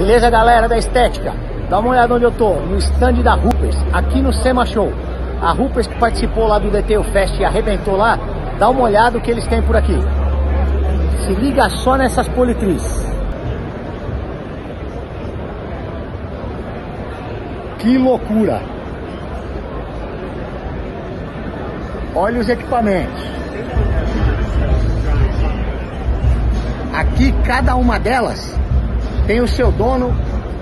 Beleza, galera da estética? Dá uma olhada onde eu tô, no stand da Hoopers, aqui no Sema Show. A Hoopers que participou lá do DTU Fest e arrebentou lá, dá uma olhada o que eles têm por aqui. Se liga só nessas politriz. Que loucura! Olha os equipamentos. Aqui cada uma delas tem o seu dono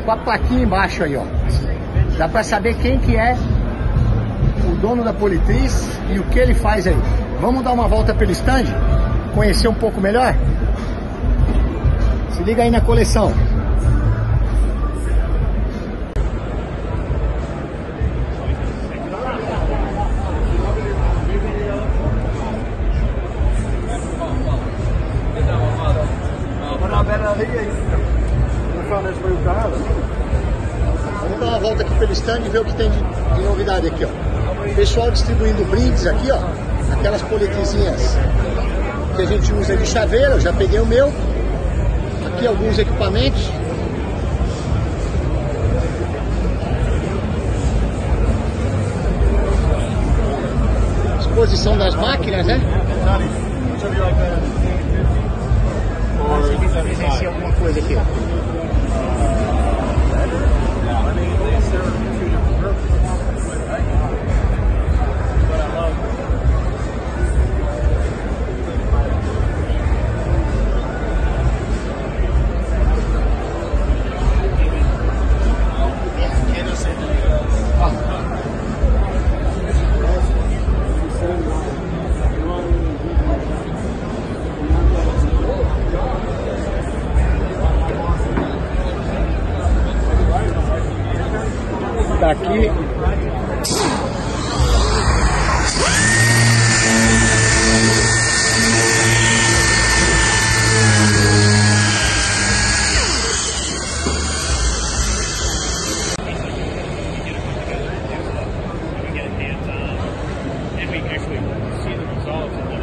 com a plaquinha embaixo aí, ó. Dá para saber quem que é o dono da Politriz e o que ele faz aí. Vamos dar uma volta pelo stand? Conhecer um pouco melhor? Se liga aí na coleção. Vamos dar uma volta aqui pelo stand e ver o que tem de, de novidade aqui, ó. Pessoal distribuindo brindes aqui, ó. Aquelas politrizinhas que a gente usa de chaveiro, eu já peguei o meu. Aqui alguns equipamentos. Exposição das máquinas, né? Presenciei alguma coisa aqui, ó. está aqui actually see the results